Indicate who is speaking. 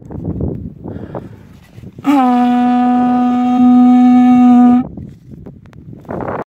Speaker 1: you